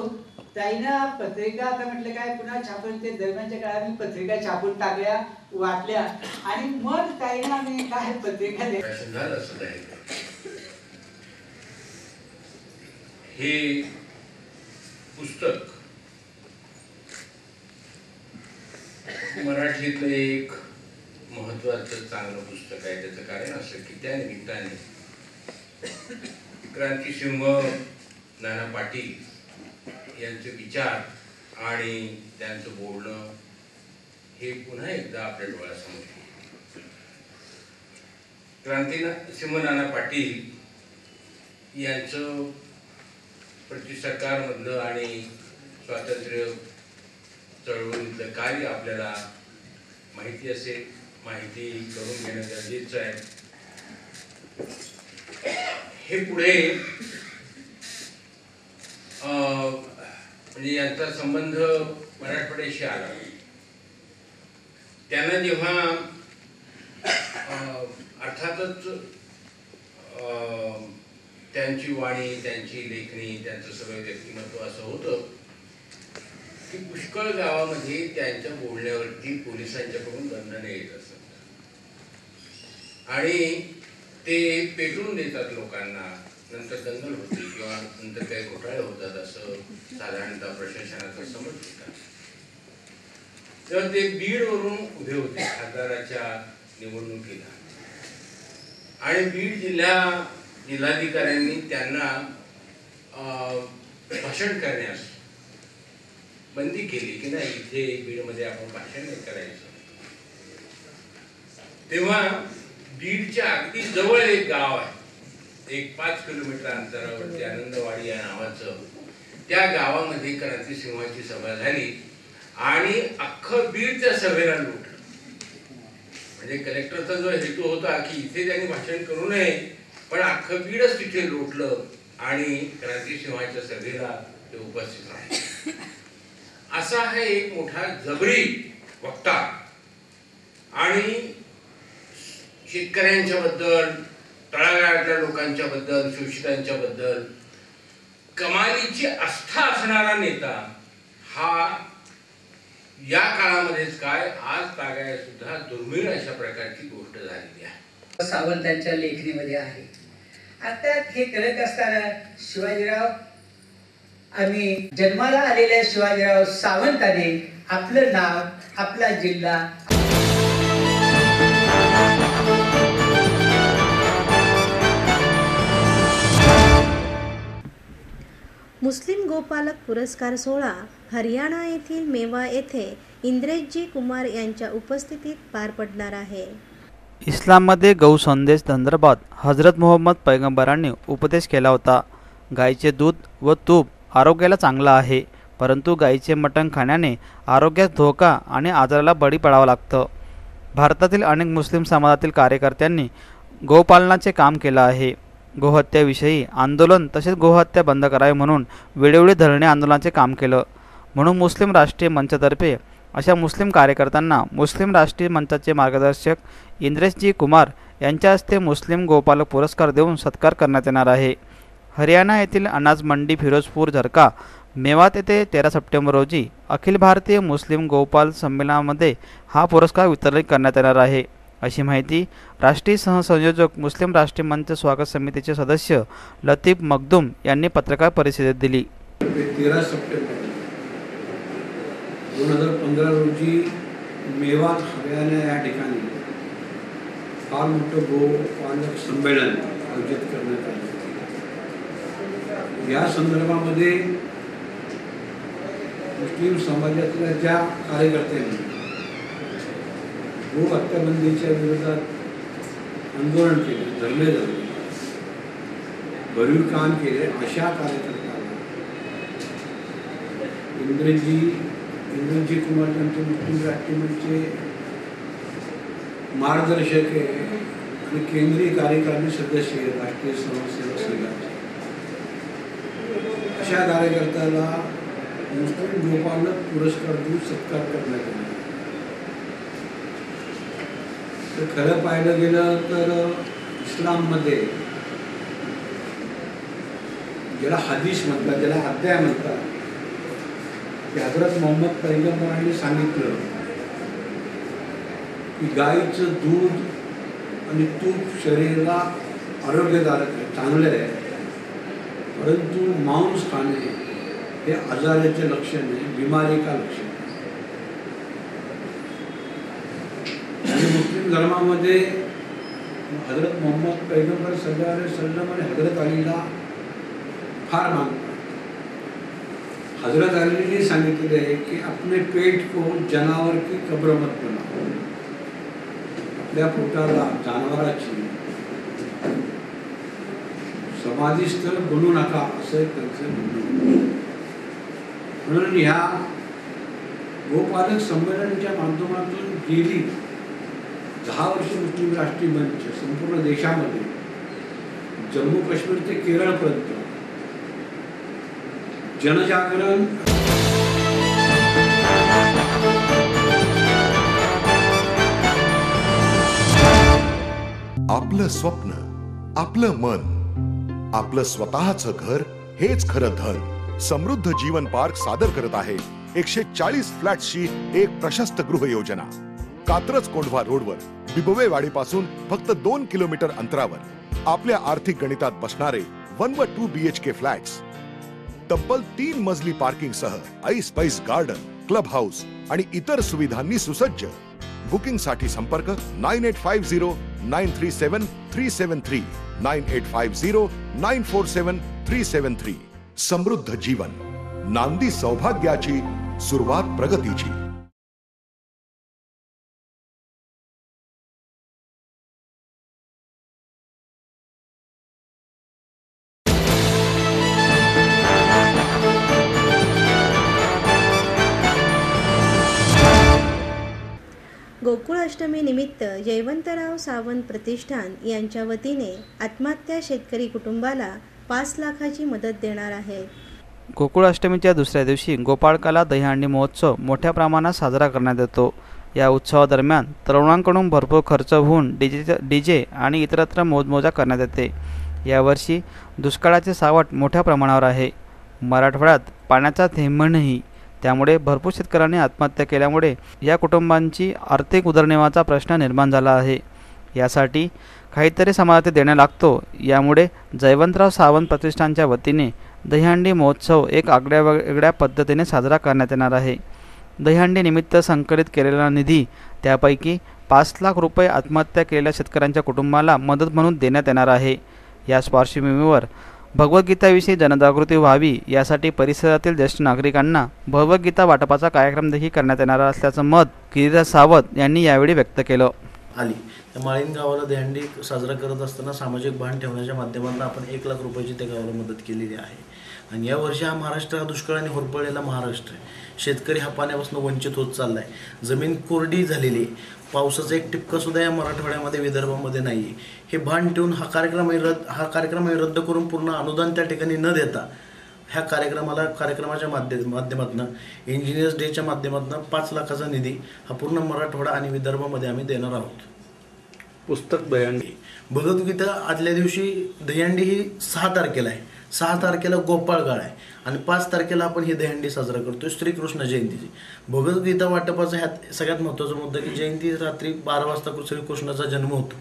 ताईनं पत्रिका आता म्हटलं काय पुन्हा छापून ते दरम्यानच्या काळात मी पत्रिका छापून टाकल्या वाटल्या. आणि मग ताईनं आम्ही काय पत्रिका हे पुस्तक मराठीतलं एक महत्वाचं चांगलं पुस्तक आहे त्याचं कारण असं की त्या निमित्ताने क्रांतिसिंह नाना पाटील यांचे विचार आणि त्यांचं बोलणं हे पुन्हा एकदा आपल्या डोळ्यासमोर येईल. क्रांती सिंह नाना पाटील यांचं प्रतिसरकारमधलं आणि स्वातंत्र्य चळवळीतलं कार्य आपल्याला माहिती असेल माहिती करून घेणं गरजेचं आहे. हे पुढे अं, म्हणजे यांचा संबंध मराठवाड्याशी आला. त्यांना जेव्हा अर्थातच अं, त्यांची वाणी त्यांची लेखणी त्यांचं सगळं व्यक्तिमत्व असं होतं की पुष्कळ गावामध्ये त्यांच्या बोलण्यावरती पोलिसांच्याकडून बंधने येत असत. आणि ते पेटून देतात लोकांना. नंतर दंगल होते किंवा नंतर काही घोटाळे होतात असं साधारणतः प्रशासनाचा समज होता तेव्हा ते बीडवरून उभे होते खासदाराच्या निवडणुकीला. आणि बीड जिल्हा जिल्हाधिकाऱ्यांनी त्यांना अं, भाषण करण्यास बंदी केली की नाही इथे बीडमध्ये आपण भाषण नाही करायचं. तेव्हा बीडच्या अगदी जवळ एक गाव आहे. एक पाच किलोमीटर अंतरावरती आनंदवाडी या नावाचं. त्या गावामध्ये क्रांती सिंहाची सभा झाली आणि अख्खं बीड त्या सभेला लुटलं म्हणजे कलेक्टरचा जो हेतू होता की इथे त्यांनी भाषण करू नये पण अख्खं बीडच तिथे लोटलं आणि क्रांती सिंहाच्या सभेला ते उपस्थित राहिले. असा हा एक मोठा जबरी वक्ता आणि शेतकऱ्यांच्या बद्दल तळागाळातल्या लोकांच्या बद्दल शोषितांच्या बद्दल कमालीची आस्था असणारा नेता हा या काळामध्येच काय आज तागाय सुद्धा दुर्मिळ अशा प्रकारची गोष्ट झालेली आहे. सावंतांच्या लेखणीमध्ये आहे. आता हे करत असताना शिवाजीराव आम्ही जन्माला आलेल्या शिवाजीराव सावंताने आपलं नाव आपला जिल्हा मुस्लिम गोपालक पुरस्कार सोहळा हरियाणा येथील मेवा येथे इंद्रेशजी कुमार यांच्या उपस्थितीत पार पडणार आहे. इस्लाममध्ये गौ संदेश संदर्भात हजरत मोहम्मद पैगंबरांनी उपदेश केला होता. गाईचे दूध व तूप आरोग्याला चांगलं आहे परंतु गायीचे मटण खाण्याने आरोग्यास धोका आणि आजाराला बळी पडावं लागतं. भारतातील अनेक मुस्लिम समाजातील कार्यकर्त्यांनी गोपालनाचे काम केलं आहे. गोहत्याविषयी आंदोलन तसेच गोहत्या बंद करावी म्हणून वेळोवेळी धरणे आंदोलनाचे काम केलं. म्हणून मुस्लिम राष्ट्रीय मंचातर्फे अशा मुस्लिम कार्यकर्त्यांना मुस्लिम राष्ट्रीय मंचाचे मार्गदर्शक इंद्रेशजी कुमार यांच्या हस्ते मुस्लिम गोपालक पुरस्कार देऊन सत्कार करण्यात येणार आहे. हरियाणा येथील अनाज मंडी फिरोजपूर झरका मेवात येथे तेरा सप्टेंबर रोजी अखिल भारतीय मुस्लिम गोपाल संमेलनामध्ये हा पुरस्कार वितरित करण्यात येणार आहे. अशी माहिती राष्ट्रीय सहसंयोजक मुस्लिम राष्ट्रीय मंच स्वागत समितीचे सदस्य लतीफ मखदूम यांनी पत्रकार परिषदेत दिली. तेरा सप्टेंबर. दोन हजार पंधरा रोजी मेवात हरियाणा या ठिकाणी फार मोठं गोपालक संमेलन आयोजित करण्यात आलं या संदर्भामध्ये मुस्लिम समाजातल्या ज्या कार्यकर्त्यांनी गो हत्याबंदीच्या विरोधात आंदोलन केले धरले झाले भरीव काम केले अशा कार्यकर्त्यांना इंद्रजी इंद्रजी कुमार त्यांचे मुस्लिम राष्ट्रीय म्हणजे मार्गदर्शक आहे आणि केंद्रीय कार्यकारिणी सदस्य आहे राष्ट्रीय समाजसेवा संघाचे. अशा कार्यकर्त्याला मुस्लिम गोपालक पुरस्कार देऊन सत्कार करण्यात आला. तर खरं पाहिलं गेलं तर इस्लाममध्ये ज्याला हदीस म्हणतात ज्याला अध्याय म्हणतात की हजरत मोहम्मद पैगंबरांनी सांगितलं की गाईचं दूध आणि तूप शरीराला आरोग्यदारक आहे चांगलं आहे. परंतु मांस खाणे हे आजाराचे लक्षण आहे बिमारी का लक्षण आणि मुस्लिम धर्मामध्ये हजरत मोहम्मद पैगंबर सल्लल्लाहु सल्लम आणि हजरत अलीला फार मानतात. हजरत अलीने सांगितलेलं आहे की आपले पेट को जनावर की कब्र मत बनाओ आपल्या पोटाला जनावराची समाधीस्थळ बनू नका असं त्यांचं म्हणणं म्हणून ह्या गोपालक संमेलनाच्या माध्यमातून गेली. दहा वर्ष मुस्लिम राष्ट्रीय मंच संपूर्ण देशामध्ये. जम्मू काश्मीर ते केरळपर्यंत. जनजागरण. आपलं स्वप्न आपलं मन आपलं स्वतःच घर हेच खरं धन. समृद्ध जीवन पार्क सादर करत आहे एकशे चाळीस फ्लॅटची एक प्रशस्त गृह योजना कात्रज कोंढवा रोडवर बिबवे वाडीपासून फक्त दोन किलोमीटर अंतरावर. आपल्या आर्थिक गणितात बसणारे वन व two B H K flats. तब्बल तीन मजली पार्किंग सह ऐस पैस गार्डन क्लब हाऊस आणि इतर सुविधांनी सुसज्ज. बुकिंगसाठी संपर्क nine eight five zero nine three seven three seven three nine eight five zero nine four seven three seven three. समृद्ध जीवन. नांदी सौभाग्याची सुरुवात प्रगतीची. निमित्त जयवंतराव सावंत प्रतिष्ठान यांच्या वतीने आत्महत्या शेतकरी कुटुंबाला पाच लाखाची मदत देणार आहे. गोकुळ अष्टमीच्या दुसऱ्या दिवशी गोपाळकाला दहीहंडी महोत्सव मोठ्या प्रमाणात साजरा करण्यात येतो. या उत्सवादरम्यान तरुणांकडून भरपूर खर्च होऊन डीजे डीजे आणि इतरत्र मोजमोजा करण्यात येते. यावर्षी दुष्काळाचे सावट मोठ्या प्रमाणावर आहे. मराठवाड्यात पाण्याचा थेंबणही त्यामुळे भरपूर शेतकऱ्यांनी आत्महत्या केल्यामुळे या कुटुंबांची आर्थिक उदरनिर्वाहाचा प्रश्न निर्माण झाला आहे. यासाठी काहीतरी समाजात देणं लागतो. यामुळे जयवंतराव सावंत प्रतिष्ठानच्या वतीने दहीहंडी महोत्सव एक आगळ्या वेगळ्या पद्धतीने साजरा करण्यात येणार आहे. दहीहंडी निमित्त संकलित केलेला निधी त्यापैकी पाच लाख रुपये आत्महत्या केलेल्या शेतकऱ्यांच्या कुटुंबाला मदत म्हणून देण्यात येणार आहे. याच पार्श्वभूमीवर भगवद्गीताविषयी जनजागृती व्हावी यासाठी परिसरातील ज्येष्ठ नागरिकांना भगवद्गीता वाटपाचा कार्यक्रम देखील करण्यात येणार असल्याचं मत गिरीराज सावंत यांनी यावेळी व्यक्त केलं. आली. त्या माळीन गावाला दहंडी साजरा करत असताना सामाजिक भान ठेवण्याच्या माध्यमातून आपण एक लाख रुपयाची त्या गावाला मदत केलेली आहे. आणि या वर्षी हा महाराष्ट्र हा दुष्काळाने होरपळलेला महाराष्ट्र आहे. शेतकरी हा पाण्यापासून वंचित होत चालला आहे जमीन कोरडी झालेली आहे. पावसाचा एक टिपका सुद्धा या मराठवाड्यामध्ये विदर्भामध्ये नाही आहे हे भान ठेवून हा कार्यक्रम रद्द हा कार्यक्रम रद्द करून पूर्ण अनुदान त्या ठिकाणी न देता ह्या कार्यक्रमाला कार्यक्रमाच्या माध्यम माध्यमातून इंजिनियर्स डेच्या माध्यमातून पाच लाखाचा निधी हा पूर्ण मराठवाडा आणि विदर्भामध्ये आम्ही देणार आहोत. पुस्तक दहीहंडी. भगवद्गीता आदल्या दिवशी दहीहंडी ही सहा तारखेला आहे. सहा तारखेला गोपाळगाळ आहे. आणि पाच तारखेला आपण ही दहंडी साजरा करतोय श्रीकृष्ण जयंतीची. भगवद्गीता वाटपाचा ह्यात सगळ्यात महत्त्वाचा मुद्दा की जयंती रात्री बारा वाजता श्रीकृष्णाचा जन्म होतो.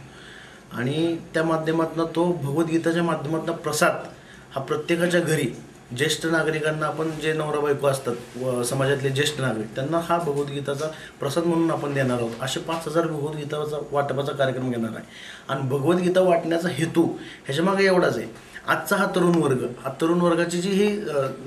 आणि त्या माध्यमातून तो भगवद्गीताच्या माध्यमातून प्रसाद हा प्रत्येकाच्या घरी ज्येष्ठ नागरिकांना आपण जे नवरा बायको असतात व समाजातले ज्येष्ठ नागरिक त्यांना हा भगवद्गीताचा प्रसाद म्हणून आपण देणार आहोत. असे पाच हजार भगवद्गीताचा वाटपाचा कार्यक्रम घेणार आहे. आणि भगवद्गीता वाटण्याचा हेतू ह्याच्यामागे एवढाच आहे. आजचा हा तरुण वर्ग हा तरुण वर्गाची जी ही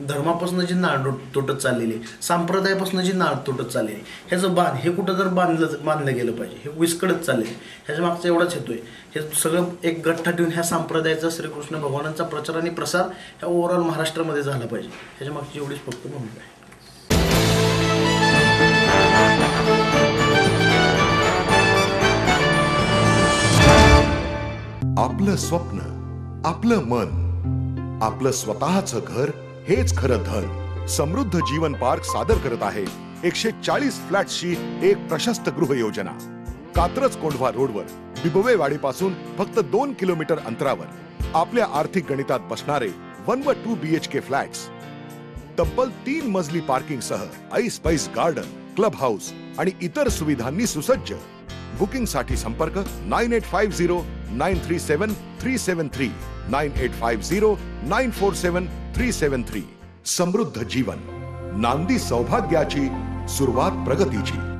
धर्मापासून जी नाळ तुटत चाललेली आहे संप्रदायापासून जी नाळ तुटत चाललेली आहे ह्याचं बांध हे कुठं तर बांधलं बांधलं गेलं पाहिजे हे विस्कडत चालले ह्याच्या मागचा एवढाच हेतू आहे. हे सगळं एक गठ्ठा ठेवून ह्या संप्रदायाचा श्रीकृष्ण भगवानांचा प्रचार आणि प्रसार ह्या ओव्हरऑल महाराष्ट्रामध्ये झाला पाहिजे. ह्याच्या मागची एवढीच फक्त भूमिका आहे. आपलं स्वप्न आपलं मन आपलं स्वतःचं घर हेच खरं धन. समृद्ध जीवन पार्क सादर करत आहे एकशे चाळीस फ्लॅटची एक प्रशस्त गृह योजना. कात्रज कोंढवा रोडवर बिबवे वाडीपासून फक्त दोन किलोमीटर अंतरावर. आपल्या आर्थिक गणितात बसणारे वन व two B H K flats. तब्बल तीन मजली पार्किंग सह ऐस पैस गार्डन क्लब हाऊस आणि इतर सुविधांनी सुसज्ज. बुकिंगसाठी संपर्क nine eight five zero nine three seven three seven three. Nine eight five zero nine four seven three seven three. समृद्ध जीवन. नांदी सौभाग्याची सुरुवात प्रगतीची.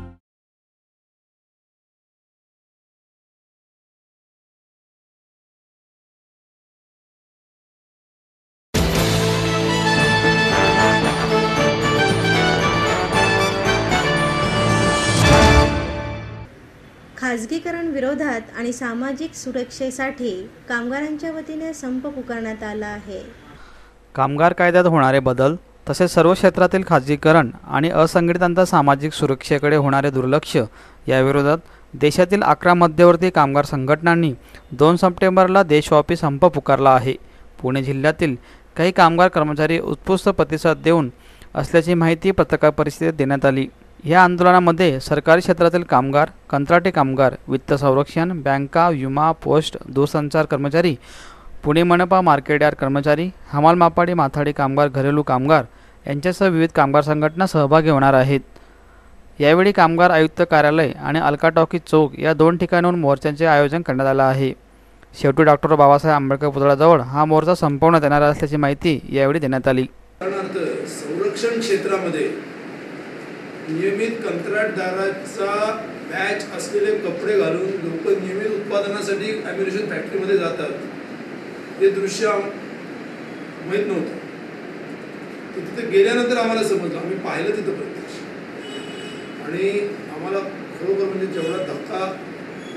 खाजगीकरण विरोधात आणि सामाजिक सुरक्षेसाठी कामगारांच्या वतीने संप पुकारण्यात आला आहे. कामगार कायद्यात होणारे बदल तसेच सर्व क्षेत्रातील खाजगीकरण आणि असंघटितांचा सामाजिक सुरक्षेकडे होणारे दुर्लक्ष याविरोधात देशातील अकरा मध्यवर्ती कामगार संघटनांनी दोन सप्टेंबरला देशव्यापी संप पुकारला आहे. पुणे जिल्ह्यातील काही कामगार कर्मचारी उत्कृष्ट प्रतिसाद देऊन असल्याची माहिती पत्रकार परिषदेत देण्यात आली. या आंदोलनामध्ये सरकारी क्षेत्रातील कामगार कंत्राटी कामगार वित्त संरक्षण बँका विमा पोस्ट दूरसंचार कर्मचारी पुणे मनपा मार्केट यार्ड कर्मचारी हमाल मापाडी माथाडी कामगार घरेलू कामगार यांच्यासह विविध कामगार संघटना सहभागी होणार आहेत. यावेळी कामगार आयुक्त कार्यालय आणि अलका टॉकी चौक या दोन ठिकाणाहून मोर्चांचे आयोजन करण्यात आलं आहे. शेवटी डॉक्टर बाबासाहेब आंबेडकर पुतळ्याजवळ हा मोर्चा संपवण्यात येणार असल्याची माहिती यावेळी देण्यात आली. संरक्षण क्षेत्रामध्ये नियमित कंत्राटदाराचा मॅच असलेले कपडे घालून लोक नियमित उत्पादनासाठी ॲम्युनेशन फॅक्टरीमध्ये जातात. हे दृश्य माहीत नव्हतं. तर तिथे गेल्यानंतर आम्हाला समजलं. आम्ही पाहिलं तिथं प्रत्यक्ष. आणि आम्हाला खरोखर म्हणजे जेवढा धक्का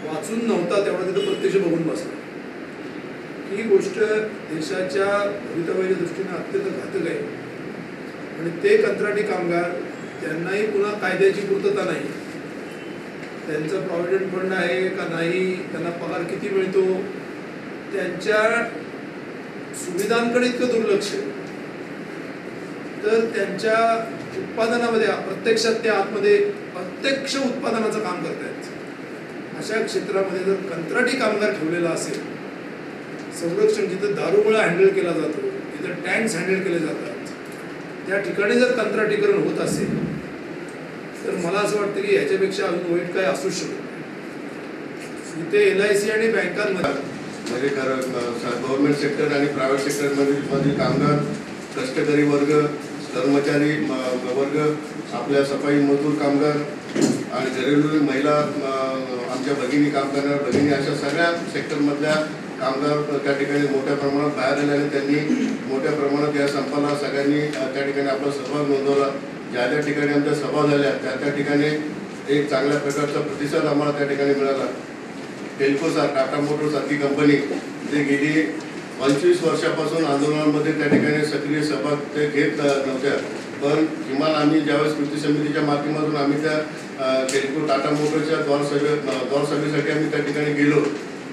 वाचून नव्हता तेवढा तिथं प्रत्यक्ष बघून बसला. ही गोष्ट देशाच्या भवितव्याच्या दृष्टीने अत्यंत घातक आहे. आणि ते कंत्राटी कामगार त्यांनाही पुन्हा कायद्याची पूर्तता नाही त्यांचं प्रॉव्हिडंट फंड आहे का नाही त्यांना पगार किती मिळतो त्यांच्या सुविधांकडे इतकं दुर्लक्ष आहे. तर त्यांच्या उत्पादनामध्ये प्रत्यक्षात त्या आतमध्ये प्रत्यक्ष उत्पादनाचं काम करतायत अशा क्षेत्रामध्ये जर कंत्राटी कामगार ठेवलेला असेल संरक्षण जिथं दारुगोळा हँडल केला जातो जिथं टँक्स हँडल केले जातात त्या ठिकाणी जर कंत्राटीकरण होत असेल तर मला असं वाटतं की ह्याच्यापेक्षा अजून वाईट काय असूच शकत इथे एल आय सी आणि बँकांमध्ये म्हणजे गव्हर्नमेंट सेक्टर आणि प्रायव्हेट सेक्टरमध्ये मधील कामगार कष्टकरी वर्ग कर्मचारी वर्ग आपल्या सफाई मजदूर कामगार आणि घरेलू महिला आमच्या भगिनी काम करणाऱ्या भगिनी अशा सगळ्या सेक्टरमधल्या कामगार त्या ठिकाणी मोठ्या प्रमाणात बाहेर आले आणि त्यांनी मोठ्या प्रमाणात या संपाला सगळ्यांनी त्या ठिकाणी आपला सहभाग नोंदवला. ज्या ज्या ठिकाणी आमच्या सभा झाल्या त्या त्या ठिकाणी एक चांगल्या प्रकारचा प्रतिसाद आम्हाला त्या ठिकाणी मिळाला. टेल्कुसार टाटा मोटर्स सारखी कंपनी जे गेली पंचवीस वर्षापासून आंदोलनामध्ये त्या ठिकाणी सक्रिय सभा ते घेत नव्हत्या. पण किमान आम्ही ज्यावेळेस कृती समितीच्या माध्यमातून आम्ही त्या टेल्को टाटा मोटर्सच्या द्वार सभे द्वार सभेसाठी आम्ही त्या ठिकाणी गेलो.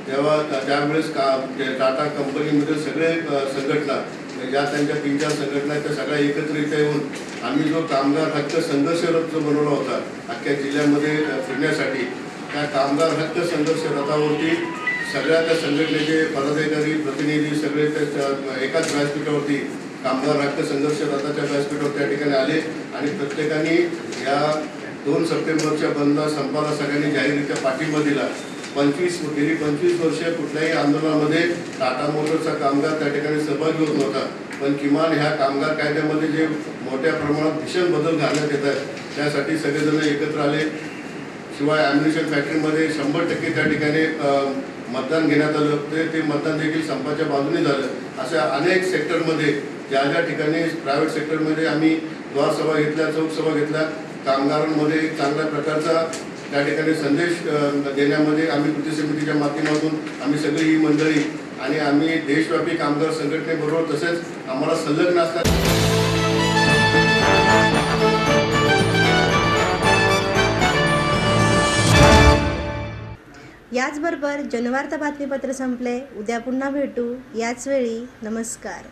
तेव्हा त्यावेळेस का टाटा कंपनीमध्ये सगळे संघटना ज्या त्यांच्या तीन चार संघटना आहेत त्या सगळ्या एकत्रित येऊन आम्ही जो कामगार हक्क संघर्ष रथ जो बनवला होता अख्ख्या जिल्ह्यामध्ये फिरण्यासाठी त्या कामगार हक्क संघर्ष रथावरती सगळ्या त्या संघटनेचे पदाधिकारी प्रतिनिधी सगळे त्या एकाच व्यासपीठावरती कामगार हक्क संघर्ष रथाच्या व्यासपीठावर त्या ठिकाणी आले आणि प्रत्येकाने या दोन सप्टेंबरच्या बंद संपाला सगळ्यांनी जाहीररित्या पाठिंबा दिला. पंचवीस गेली पंचवीस वर्ष कुठल्याही आंदोलनामध्ये टाटा मोटरचा कामगार त्या ठिकाणी सहभागी होत नव्हता. पण किमान ह्या कामगार कायद्यामध्ये जे मोठ्या प्रमाणात भीषण बदल घालण्यात येत आहेत त्यासाठी सगळेजण एकत्र आले. शिवाय ॲम्युनिशन फॅक्टरीमध्ये शंभर टक्के त्या ठिकाणी मतदान घेण्यात आलं. ते ते मतदान देखील संपाच्या बाजूने झालं. अशा अनेक सेक्टरमध्ये ज्या ज्या ठिकाणी प्रायव्हेट सेक्टरमध्ये आम्ही द्वारसभा घेतल्या चौकसभा घेतल्या कामगारांमध्ये चांगल्या प्रकारचा त्या ठिकाणी संदेश देण्यामध्ये आम्ही कृती समितीच्या माध्यमातून आम्ही सगळी ही मंडळी आणि आम्ही देशव्यापी कामगार संघटनेबरोबर तसेच आम्हाला संलग्न असतात याचबरोबर जनवार्ता बातमीपत्र संपले. उद्या पुन्हा भेटू. याच वेळी नमस्कार.